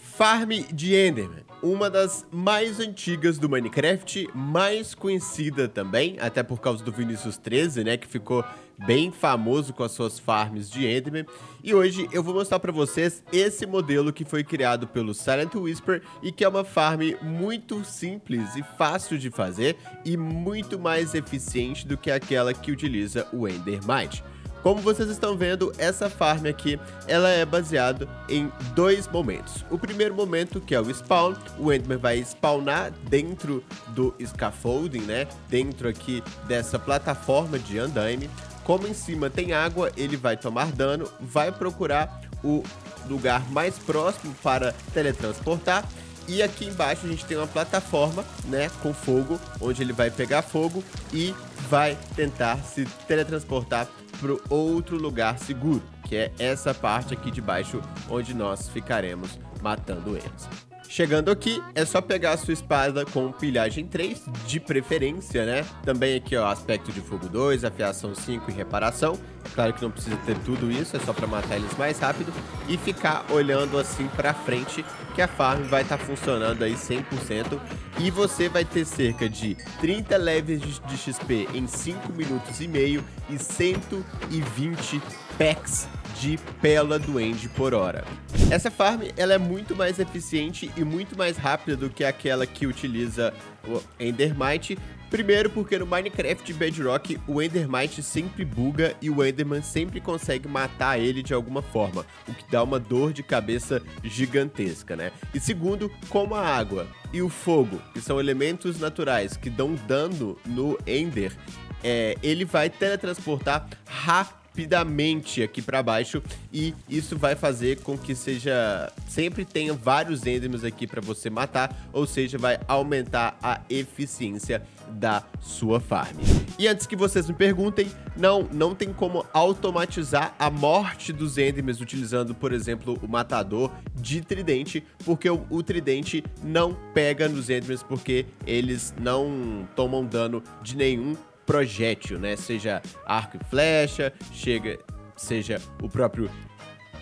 Farm de Enderman, uma das mais antigas do Minecraft, mais conhecida também, até por causa do Vinicius 13, né, que ficou bem famoso com as suas farms de Enderman. E hoje eu vou mostrar para vocês esse modelo que foi criado pelo Silent Whisper e que é uma farm muito simples e fácil de fazer e muito mais eficiente do que aquela que utiliza o Endermite. Como vocês estão vendo, essa farm aqui, ela é baseada em dois momentos. O primeiro momento, que é o spawn, o Enderman vai spawnar dentro do scaffolding, né? Dentro aqui dessa plataforma de andaime. Como em cima tem água, ele vai tomar dano, vai procurar o lugar mais próximo para teletransportar e aqui embaixo a gente tem uma plataforma, né, com fogo, onde ele vai pegar fogo e vai tentar se teletransportar para outro lugar seguro, que é essa parte aqui de baixo, onde nós ficaremos matando eles. Chegando aqui, é só pegar a sua espada com pilhagem 3, de preferência, né? Também aqui, ó, aspecto de fogo 2, afiação 5 e reparação. Claro que não precisa ter tudo isso, é só para matar eles mais rápido. E ficar olhando assim para frente, que a farm vai estar tá funcionando aí 100%. E você vai ter cerca de 30 levels de XP em 5 minutos e meio e 120 packs de Pela Duende por hora. Essa farm ela é muito mais eficiente e muito mais rápida do que aquela que utiliza o Endermite, Primeiro porque no Minecraft Bedrock o Endermite sempre buga e o Enderman sempre consegue matar ele de alguma forma, o que dá uma dor de cabeça gigantesca, né? E segundo, como a água e o fogo, que são elementos naturais que dão dano no Ender, é, ele vai teletransportar rapidamente rapidamente aqui para baixo e isso vai fazer com que seja sempre tenha vários endermans aqui para você matar, ou seja, vai aumentar a eficiência da sua farm. E antes que vocês me perguntem, não, não tem como automatizar a morte dos endermans utilizando, por exemplo, o matador de tridente, porque o, o tridente não pega nos endermans porque eles não tomam dano de nenhum projétil, né? Seja arco e flecha, chega, seja o próprio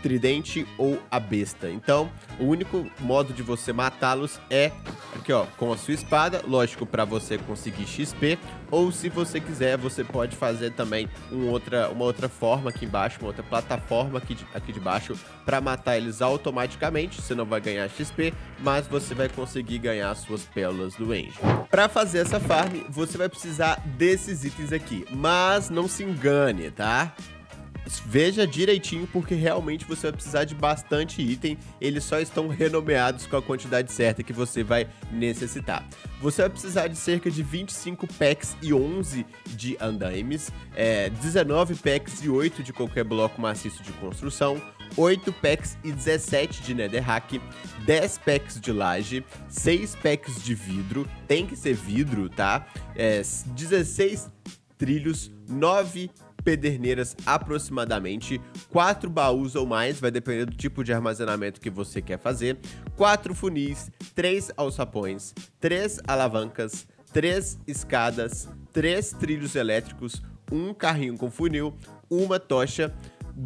tridente ou a besta. Então, o único modo de você matá-los é aqui, ó, com a sua espada, lógico, para você conseguir XP, ou se você quiser, você pode fazer também um outra, uma outra forma aqui embaixo, uma outra plataforma aqui de, aqui de baixo, para matar eles automaticamente, você não vai ganhar XP, mas você vai conseguir ganhar suas pérolas do Enge. Para fazer essa farm, você vai precisar desses itens aqui, mas não se engane, tá? Veja direitinho porque realmente você vai precisar de bastante item, eles só estão renomeados com a quantidade certa que você vai necessitar. Você vai precisar de cerca de 25 packs e 11 de andaimes, é, 19 packs e 8 de qualquer bloco maciço de construção, 8 packs e 17 de netherrack, 10 packs de laje, 6 packs de vidro, tem que ser vidro, tá? É, 16 trilhos, 9 pederneiras aproximadamente, quatro baús ou mais, vai depender do tipo de armazenamento que você quer fazer, quatro funis, três alçapões, três alavancas, três escadas, três trilhos elétricos, um carrinho com funil, uma tocha,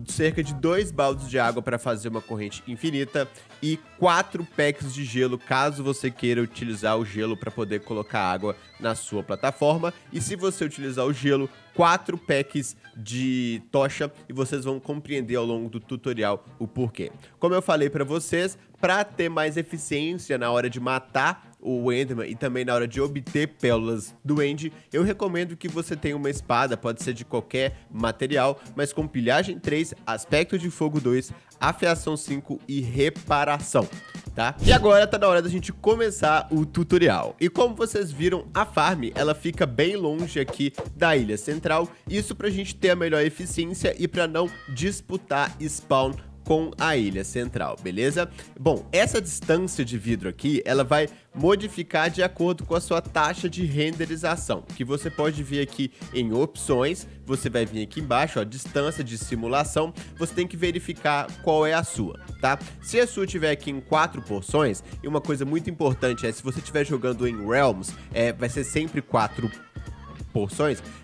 cerca de dois baldes de água para fazer uma corrente infinita e quatro packs de gelo, caso você queira utilizar o gelo para poder colocar água na sua plataforma. E se você utilizar o gelo, quatro packs de tocha e vocês vão compreender ao longo do tutorial o porquê. Como eu falei para vocês, para ter mais eficiência na hora de matar o Enderman e também na hora de obter pérolas do End, eu recomendo que você tenha uma espada, pode ser de qualquer material, mas com pilhagem 3, aspecto de fogo 2, afiação 5 e reparação. Tá? E agora tá na hora da gente começar o tutorial. E como vocês viram, a farm, ela fica bem longe aqui da ilha central, isso pra gente ter a melhor eficiência e pra não disputar spawn com a ilha central, beleza? Bom, essa distância de vidro aqui, ela vai modificar de acordo com a sua taxa de renderização, que você pode ver aqui em opções, você vai vir aqui embaixo, ó, distância de simulação, você tem que verificar qual é a sua, tá? Se a sua tiver aqui em quatro porções, e uma coisa muito importante é, se você estiver jogando em Realms, é, vai ser sempre quatro porções,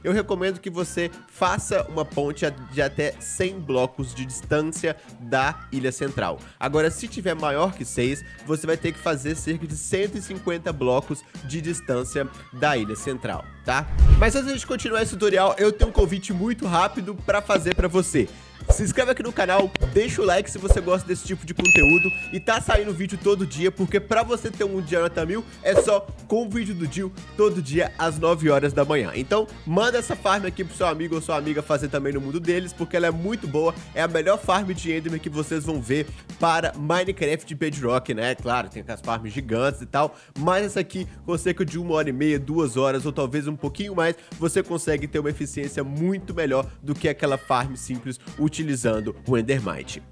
eu recomendo que você faça uma ponte de até 100 blocos de distância da ilha central. Agora, se tiver maior que 6, você vai ter que fazer cerca de 150 blocos de distância da ilha central, tá? Mas antes de continuar esse tutorial, eu tenho um convite muito rápido para fazer para você. Se inscreve aqui no canal, deixa o like se você gosta desse tipo de conteúdo e tá saindo vídeo todo dia, porque pra você ter um dia nota mil, é só com o vídeo do Dio todo dia às 9 horas da manhã. Então, manda essa farm aqui pro seu amigo ou sua amiga fazer também no mundo deles, porque ela é muito boa, é a melhor farm de Enderman que vocês vão ver para Minecraft Bedrock, né? Claro, tem aquelas farms gigantes e tal, mas essa aqui, com cerca de uma hora e meia, duas horas ou talvez um pouquinho mais, você consegue ter uma eficiência muito melhor do que aquela farm simples utilizada utilizando o Endermite.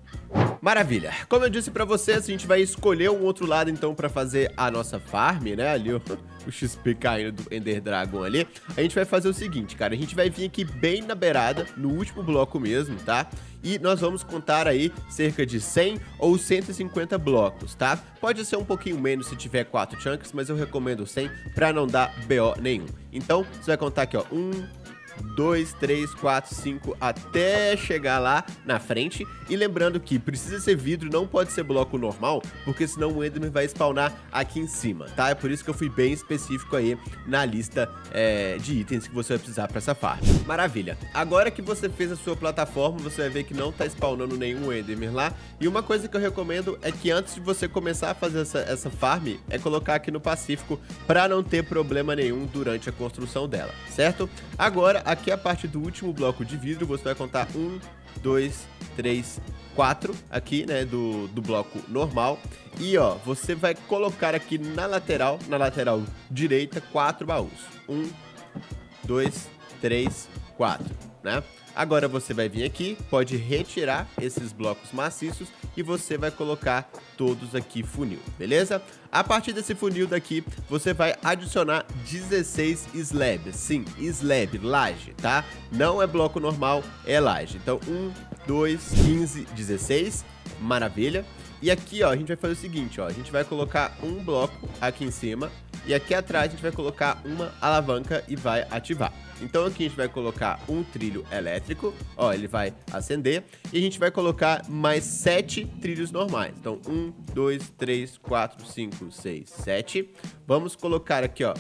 Maravilha. Como eu disse pra vocês, a gente vai escolher um outro lado, então, pra fazer a nossa farm, né? Ali, o, o XP caindo do Ender Dragon ali. A gente vai fazer o seguinte, cara. A gente vai vir aqui bem na beirada, no último bloco mesmo, tá? E nós vamos contar aí cerca de 100 ou 150 blocos, tá? Pode ser um pouquinho menos se tiver 4 chunks, mas eu recomendo 100 pra não dar BO nenhum. Então, você vai contar aqui, ó. 1, 2, 3, 4, 5 até chegar lá na frente. E lembrando que precisa ser vidro, não pode ser bloco normal, porque senão o Enderman vai spawnar aqui em cima, tá? É por isso que eu fui bem específico aí na lista é, de itens que você vai precisar para essa farm. Maravilha. Agora que você fez a sua plataforma, você vai ver que não tá spawnando nenhum Enderman lá. E uma coisa que eu recomendo é que antes de você começar a fazer essa, essa farm, é colocar aqui no Pacífico para não ter problema nenhum durante a construção dela, certo? Agora, aqui é a parte do último bloco de vidro, você vai contar um, dois, três, quatro aqui, né, do, do bloco normal. E, ó, você vai colocar aqui na lateral, na lateral direita, quatro baús. Um, dois, três, quatro, né? Agora você vai vir aqui, pode retirar esses blocos maciços e você vai colocar todos aqui funil, beleza? A partir desse funil daqui, você vai adicionar 16 slabs. Sim, slab, laje, tá? Não é bloco normal, é laje. Então, 1, 2, 15, 16, maravilha. E aqui, ó, a gente vai fazer o seguinte, ó, a gente vai colocar um bloco aqui em cima e aqui atrás a gente vai colocar uma alavanca e vai ativar. Então aqui a gente vai colocar um trilho elétrico, ó, ele vai acender, e a gente vai colocar mais sete trilhos normais. Então, um, dois, três, quatro, cinco, seis, sete. Vamos colocar aqui, ó,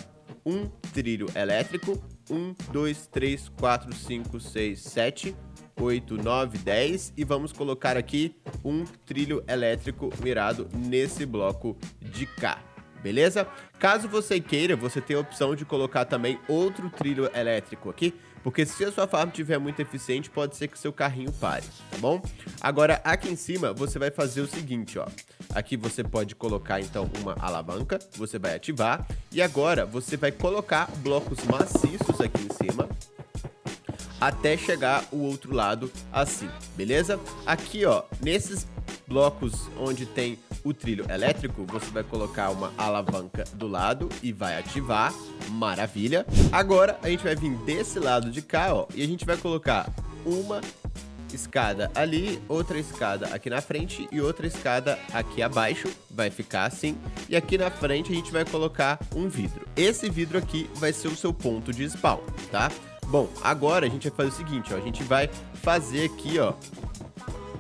um trilho elétrico, um, dois, três, quatro, cinco, seis, sete, 8, 9, 10 e vamos colocar aqui um trilho elétrico mirado nesse bloco de cá beleza? Caso você queira, você tem a opção de colocar também outro trilho elétrico aqui, porque se a sua farm tiver muito eficiente, pode ser que seu carrinho pare, tá bom? Agora, aqui em cima, você vai fazer o seguinte, ó. Aqui você pode colocar, então, uma alavanca, você vai ativar, e agora você vai colocar blocos maciços aqui em cima, até chegar o outro lado assim, beleza? Aqui, ó, nesses blocos onde tem o trilho elétrico, você vai colocar uma alavanca do lado e vai ativar. Maravilha. Agora a gente vai vir desse lado de cá, ó, e a gente vai colocar uma escada ali, outra escada aqui na frente e outra escada aqui abaixo, vai ficar assim. E aqui na frente a gente vai colocar um vidro. Esse vidro aqui vai ser o seu ponto de spawn, tá? Bom, agora a gente vai fazer o seguinte, ó, a gente vai fazer aqui, ó,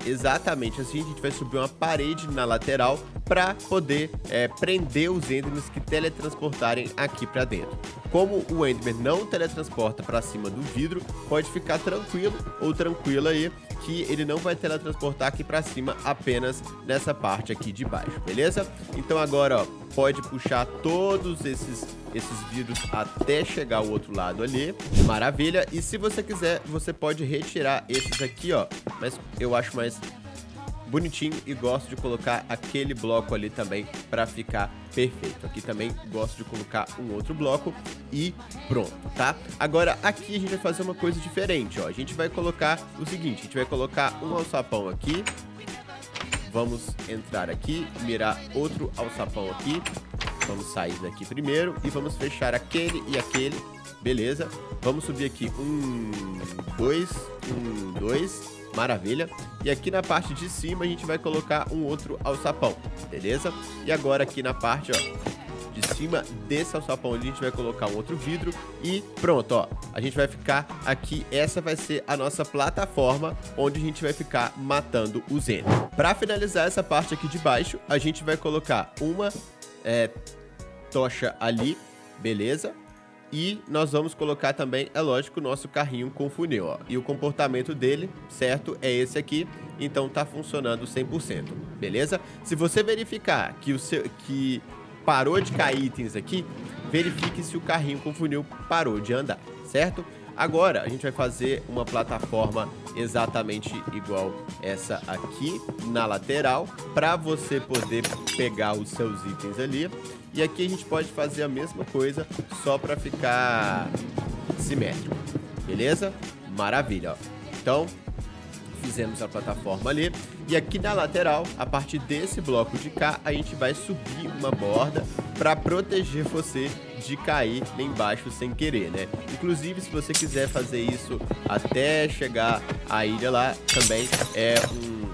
exatamente. Assim, a gente vai subir uma parede na lateral para poder é, prender os Endermans que teletransportarem aqui para dentro. Como o Enderman não teletransporta para cima do vidro, pode ficar tranquilo ou tranquila aí que ele não vai teletransportar aqui para cima apenas nessa parte aqui de baixo, beleza? Então agora, ó, pode puxar todos esses esses vidros até chegar ao outro lado ali. Maravilha. E se você quiser, você pode retirar esses aqui, ó. Mas eu acho mais bonitinho e gosto de colocar aquele bloco ali também para ficar perfeito. Aqui também gosto de colocar um outro bloco e pronto, tá? Agora aqui a gente vai fazer uma coisa diferente, ó. A gente vai colocar o seguinte, a gente vai colocar um alçapão aqui. Vamos entrar aqui, mirar outro alçapão aqui. Vamos sair daqui primeiro e vamos fechar aquele e aquele. Beleza. Vamos subir aqui um, dois, um, dois Maravilha. E aqui na parte de cima a gente vai colocar um outro alçapão, beleza? E agora aqui na parte, ó, de cima desse alçapão ali, a gente vai colocar um outro vidro e pronto, ó. A gente vai ficar aqui, essa vai ser a nossa plataforma onde a gente vai ficar matando os Ender. Para finalizar essa parte aqui de baixo, a gente vai colocar uma é, tocha ali, beleza? E nós vamos colocar também, é lógico, o nosso carrinho com funil, ó. E o comportamento dele, certo, é esse aqui. Então tá funcionando 100%, beleza? Se você verificar que, o seu, que parou de cair itens aqui, verifique se o carrinho com funil parou de andar, certo? Agora a gente vai fazer uma plataforma exatamente igual essa aqui na lateral para você poder pegar os seus itens ali. E aqui a gente pode fazer a mesma coisa só para ficar simétrico, beleza? Maravilha, ó. Então, fizemos a plataforma ali. E aqui na lateral, a partir desse bloco de cá, a gente vai subir uma borda para proteger você de cair lá embaixo sem querer, né? Inclusive, se você quiser fazer isso até chegar à ilha lá, também é um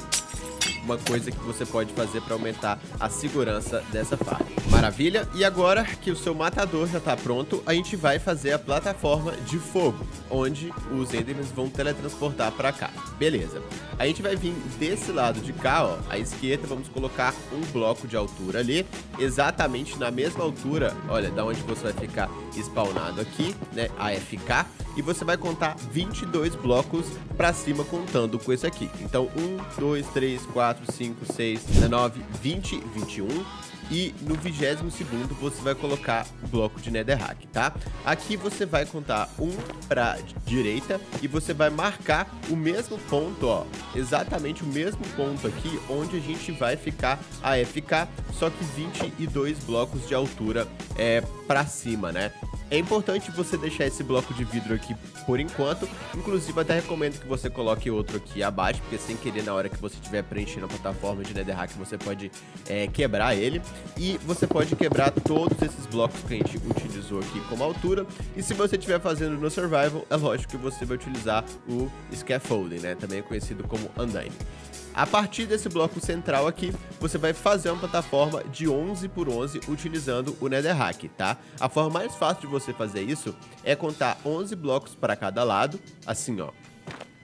uma coisa que você pode fazer para aumentar a segurança dessa farm. Maravilha? E agora que o seu matador já está pronto, a gente vai fazer a plataforma de fogo, onde os Endermans vão teletransportar para cá. Beleza. A gente vai vir desse lado de cá, ó, à esquerda, vamos colocar um bloco de altura ali, exatamente na mesma altura, olha, da onde você vai ficar spawnado aqui, né, AFK, e você vai contar 22 blocos para cima contando com esse aqui. Então, 1, 2, 3, 4, 5, 6, 19, 20, 21 e no 22 segundo você vai colocar o bloco de netherrack, tá? Aqui você vai contar um para direita e você vai marcar o mesmo ponto, ó, exatamente o mesmo ponto aqui onde a gente vai ficar a FK, só que 22 blocos de altura é para cima, né? É importante você deixar esse bloco de vidro aqui por enquanto. Inclusive, até recomendo que você coloque outro aqui abaixo, porque sem querer, na hora que você estiver preenchendo a plataforma de Netherrack, você pode é, quebrar ele. E você pode quebrar todos esses blocos que a gente utilizou aqui como altura. E se você estiver fazendo no Survival, é lógico que você vai utilizar o Scaffolding, né? Também é conhecido como Andaime. A partir desse bloco central aqui, você vai fazer uma plataforma de 11 por 11 utilizando o Netherrack, tá? A forma mais fácil de você fazer isso é contar 11 blocos para cada lado, assim ó.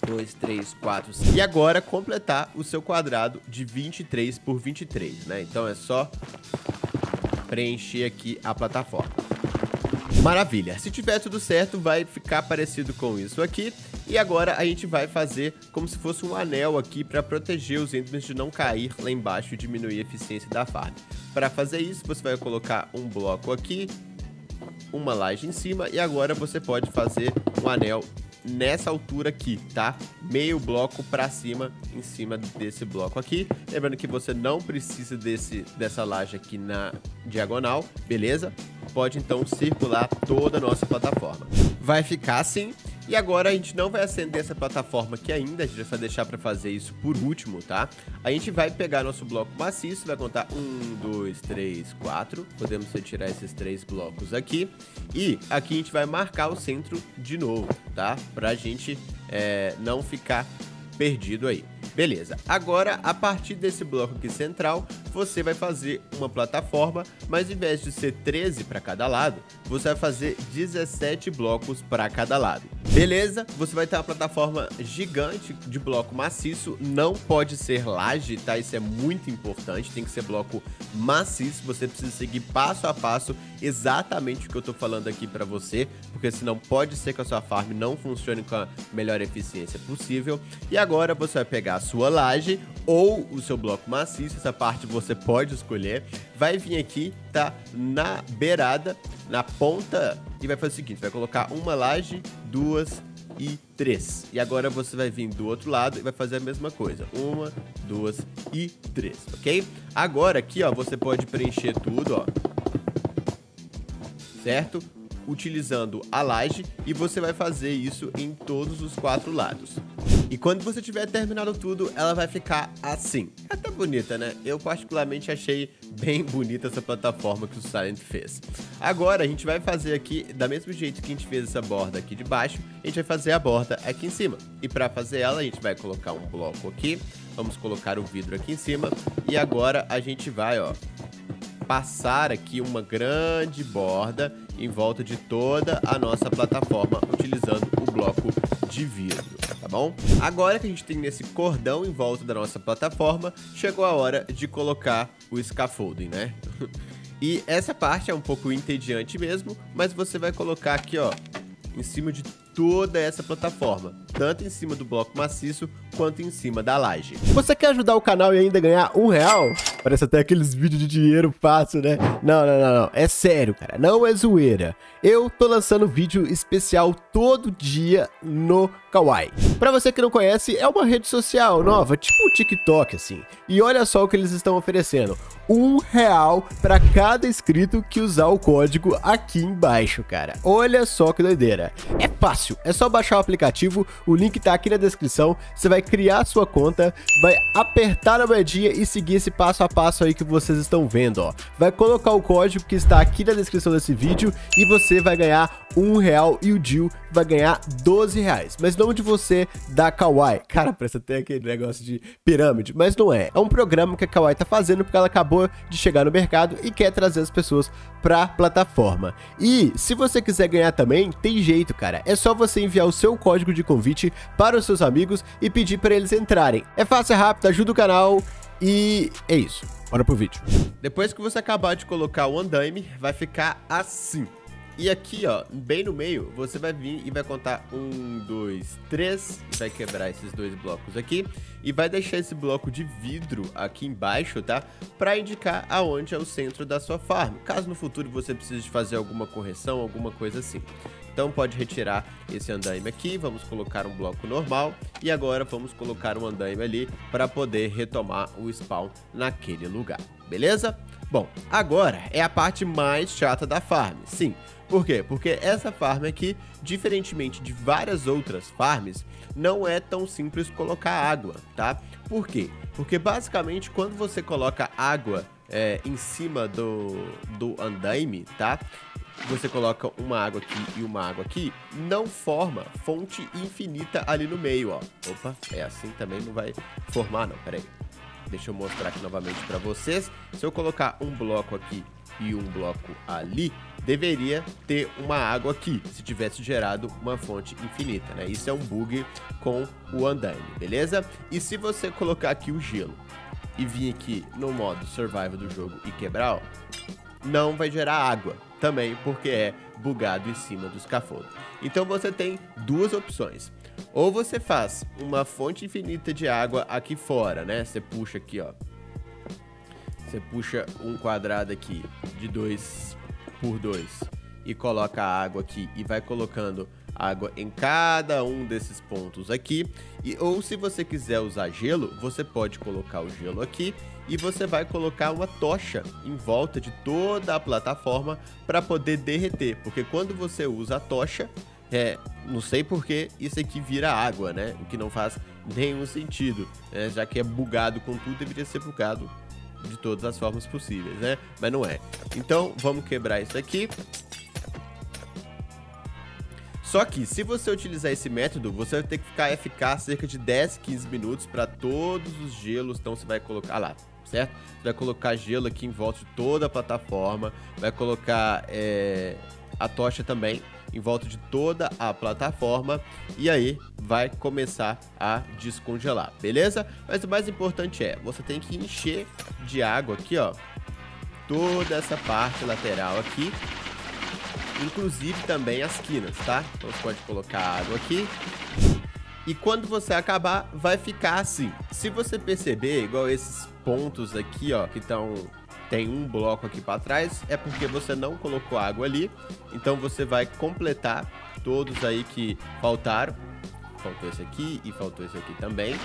2, 3, 4, 5. E agora completar o seu quadrado de 23 por 23, né? Então é só preencher aqui a plataforma. Maravilha. Se tiver tudo certo, vai ficar parecido com isso aqui. E agora a gente vai fazer como se fosse um anel aqui para proteger os endermans de não cair lá embaixo e diminuir a eficiência da farm. Para fazer isso, você vai colocar um bloco aqui, uma laje em cima e agora você pode fazer um anel nessa altura aqui, tá? Meio bloco para cima, em cima desse bloco aqui. Lembrando que você não precisa desse, dessa laje aqui na diagonal, beleza? Pode então circular toda a nossa plataforma. Vai ficar assim. E agora a gente não vai acender essa plataforma aqui ainda, a gente vai deixar para fazer isso por último, tá? A gente vai pegar nosso bloco maciço, vai contar um, dois, três, quatro. Podemos retirar esses três blocos aqui. E aqui a gente vai marcar o centro de novo, tá? Pra gente é, não ficar perdido aí. Beleza, agora a partir desse bloco aqui central, você vai fazer uma plataforma, mas em vez de ser 13 para cada lado, você vai fazer 17 blocos para cada lado. Beleza, você vai ter uma plataforma gigante de bloco maciço, não pode ser laje, tá? Isso é muito importante, tem que ser bloco maciço, você precisa seguir passo a passo exatamente o que eu tô falando aqui para você, porque senão pode ser que a sua farm não funcione com a melhor eficiência possível. E agora você vai pegar a sua laje ou o seu bloco maciço, essa parte você pode escolher. Vai vir aqui, tá? Na beirada, na ponta, e vai fazer o seguinte: vai colocar uma laje, duas e três. E agora você vai vir do outro lado e vai fazer a mesma coisa. Uma, duas e três, ok? Agora aqui, ó, você pode preencher tudo, ó. Certo? Utilizando a laje e você vai fazer isso em todos os quatro lados. E quando você tiver terminado tudo, ela vai ficar assim. É até bonita, né? Eu particularmente achei bem bonita essa plataforma que o Silent fez. Agora a gente vai fazer aqui, da mesmo jeito que a gente fez essa borda aqui de baixo, a gente vai fazer a borda aqui em cima. E para fazer ela, a gente vai colocar um bloco aqui, vamos colocar o vidro aqui em cima, e agora a gente vai, ó, passar aqui uma grande borda em volta de toda a nossa plataforma utilizando o bloco de vidro, tá bom? Agora que a gente tem esse cordão em volta da nossa plataforma, chegou a hora de colocar o scaffolding, né? E essa parte é um pouco entediante mesmo, mas você vai colocar aqui, ó, em cima de toda essa plataforma, tanto em cima do bloco maciço quanto em cima da laje. Você quer ajudar o canal e ainda ganhar um real? Parece até aqueles vídeos de dinheiro fácil, né? Não, não, não, não. É sério, cara. Não é zoeira. Eu tô lançando vídeo especial todo dia no Kawaii. Pra você que não conhece, é uma rede social nova, tipo o TikTok, assim. E olha só o que eles estão oferecendo. Um real para cada inscrito que usar o código aqui embaixo, cara. Olha só que doideira. É fácil, é só baixar o aplicativo, o link tá aqui na descrição. Você vai criar sua conta, vai apertar a moedinha e seguir esse passo a passo aí que vocês estão vendo, ó. Vai colocar o código que está aqui na descrição desse vídeo e você vai ganhar um real e o Jill vai ganhar 12 reais. Mas não de você da Kawaii. Cara, parece até aquele negócio de pirâmide, mas não é. É um programa que a Kawaii tá fazendo porque ela acabou de chegar no mercado e quer trazer as pessoas pra plataforma. E se você quiser ganhar também, tem jeito, cara. É só você enviar o seu código de convite para os seus amigos e pedir para eles entrarem. É fácil, é rápido, ajuda o canal e é isso. Bora pro vídeo. Depois que você acabar de colocar o andaime, vai ficar assim. E aqui, ó, bem no meio, você vai vir e vai contar um, dois, três, vai quebrar esses dois blocos aqui e vai deixar esse bloco de vidro aqui embaixo, tá? Para indicar aonde é o centro da sua farm, caso no futuro você precise fazer alguma correção, alguma coisa assim. Então pode retirar esse andaime aqui, vamos colocar um bloco normal e agora vamos colocar um andaime ali para poder retomar o spawn naquele lugar, beleza? Bom, agora é a parte mais chata da farm, sim. Por quê? Porque essa farm aqui, diferentemente de várias outras farms, não é tão simples colocar água, tá? Por quê? Porque basicamente quando você coloca água é, em cima do, do andaime, tá? Você coloca uma água aqui e uma água aqui, não forma fonte infinita ali no meio, ó. Opa, é assim também não vai formar não, peraí. Deixa eu mostrar aqui novamente para vocês. Se eu colocar um bloco aqui e um bloco ali, deveria ter uma água aqui, se tivesse gerado uma fonte infinita, né? Isso é um bug com o andaime, beleza? E se você colocar aqui o gelo e vir aqui no modo survival do jogo e quebrar, ó, não vai gerar água também, porque é bugado em cima do scaffold. Então você tem duas opções. Ou você faz uma fonte infinita de água aqui fora, né? Você puxa aqui, ó. Você puxa um quadrado aqui de 2 por 2 e coloca a água aqui e vai colocando água em cada um desses pontos aqui. E, ou se você quiser usar gelo, você pode colocar o gelo aqui e você vai colocar uma tocha em volta de toda a plataforma para poder derreter, porque quando você usa a tocha, é, não sei porque isso aqui vira água, né? O que não faz nenhum sentido, né? já que é bugado com tudo, deveria ser bugado de todas as formas possíveis, né? Mas não é. Então, vamos quebrar isso aqui. Só que, se você utilizar esse método, você vai ter que ficar FK cerca de 10, 15 minutos para todos os gelos. Então, você vai colocar... Ah lá, certo? Você vai colocar gelo aqui em volta de toda a plataforma. Vai colocar é, a tocha também em volta de toda a plataforma e aí vai começar a descongelar, beleza? Mas o mais importante é, você tem que encher de água aqui, ó, toda essa parte lateral aqui, inclusive também as quinas, tá? Então você pode colocar água aqui e quando você acabar, vai ficar assim. Se você perceber, igual esses pontos aqui, ó, que estão tem um bloco aqui para trás, é porque você não colocou água ali. Então você vai completar todos aí que faltaram. Faltou esse aqui e faltou esse aqui também.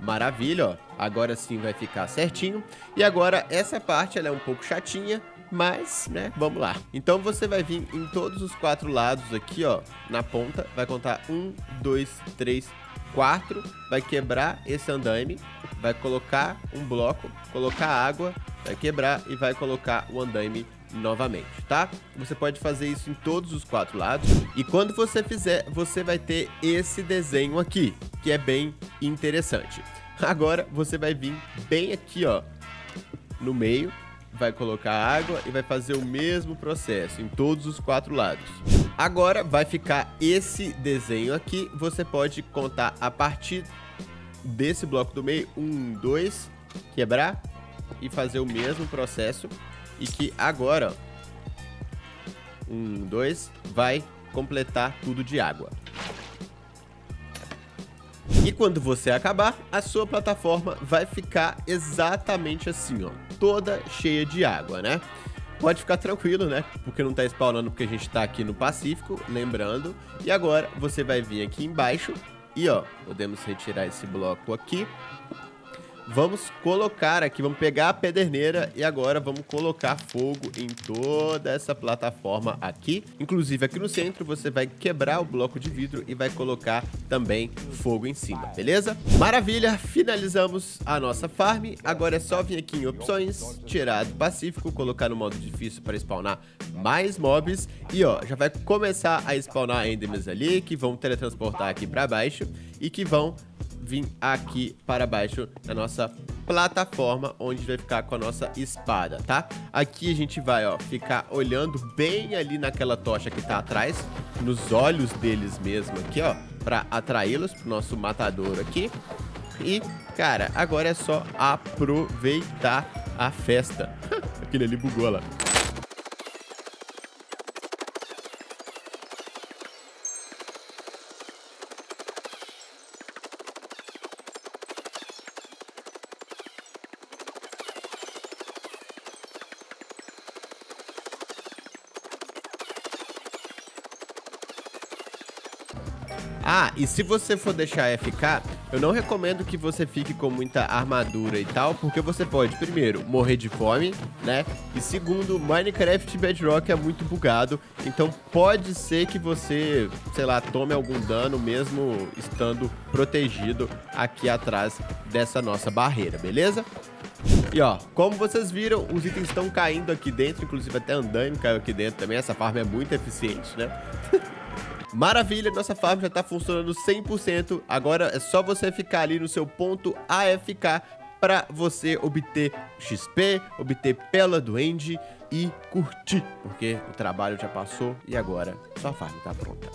Maravilha, ó. Agora sim vai ficar certinho. E agora essa parte ela é um pouco chatinha, mas, né, vamos lá. Então você vai vir em todos os quatro lados aqui, ó, na ponta, vai contar um, dois, três, quatro, vai quebrar esse andaime, vai colocar um bloco, colocar água, vai quebrar e vai colocar o andaime novamente, tá? Você pode fazer isso em todos os quatro lados e quando você fizer, você vai ter esse desenho aqui, que é bem interessante. Agora você vai vir bem aqui, ó, no meio, vai colocar água e vai fazer o mesmo processo em todos os quatro lados. Agora vai ficar esse desenho aqui, você pode contar a partir desse bloco do meio, um, dois, quebrar e fazer o mesmo processo e que agora, um, dois, vai completar tudo de água. E quando você acabar, a sua plataforma vai ficar exatamente assim, ó, toda cheia de água, né? Pode ficar tranquilo, né? Porque não tá spawnando porque a gente tá aqui no Pacífico, lembrando. E agora você vai vir aqui embaixo e ó, podemos retirar esse bloco aqui vamos colocar aqui, vamos pegar a pederneira e agora vamos colocar fogo em toda essa plataforma aqui. Inclusive aqui no centro você vai quebrar o bloco de vidro e vai colocar também fogo em cima, beleza? Maravilha, finalizamos a nossa farm. Agora é só vir aqui em opções, tirar do pacífico, colocar no modo difícil para spawnar mais mobs e ó, já vai começar a spawnar endermans ali que vão teletransportar aqui para baixo e que vão vir aqui para baixo da nossa plataforma, onde vai ficar com a nossa espada, tá? Aqui a gente vai, ó, ficar olhando bem ali naquela tocha que tá atrás, nos olhos deles mesmo aqui, ó, para atraí-los pro nosso matador aqui. E, cara, agora é só aproveitar a festa. Aquele ali bugou lá. Ah, e se você for deixar FK, eu não recomendo que você fique com muita armadura e tal, porque você pode, primeiro, morrer de fome, né? E segundo, Minecraft Bedrock é muito bugado, então pode ser que você, sei lá, tome algum dano mesmo estando protegido aqui atrás dessa nossa barreira, beleza? E ó, como vocês viram, os itens estão caindo aqui dentro, inclusive até andando caiu aqui dentro também, essa farm é muito eficiente, né? Maravilha, nossa farm já tá funcionando 100%. Agora é só você ficar ali no seu ponto AFK para você obter XP, obter Pela Duende e curtir, porque o trabalho já passou e agora sua farm tá pronta.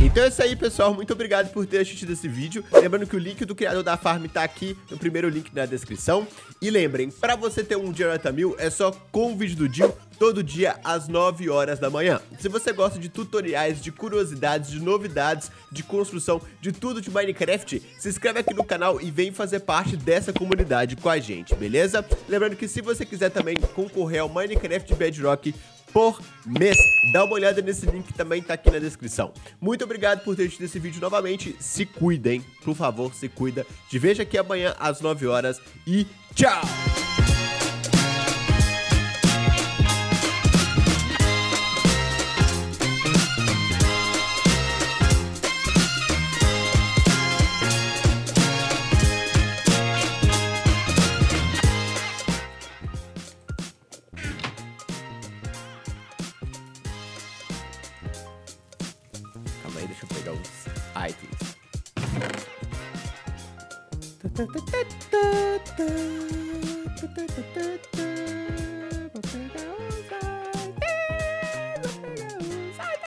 Então é isso aí, pessoal. Muito obrigado por ter assistido esse vídeo. Lembrando que o link do criador da farm tá aqui no primeiro link na descrição. E lembrem, para você ter um nota mil, é só com o vídeo do Dio todo dia às 9 horas da manhã. Se você gosta de tutoriais, de curiosidades, de novidades, de construção, de tudo de Minecraft, se inscreve aqui no canal e vem fazer parte dessa comunidade com a gente, beleza? Lembrando que se você quiser também concorrer ao Minecraft Bedrock por mês. Dá uma olhada nesse link que também tá aqui na descrição. Muito obrigado por ter assistido esse vídeo novamente. Se cuidem, por favor, se cuida. Te vejo aqui amanhã às 9 horas e tchau!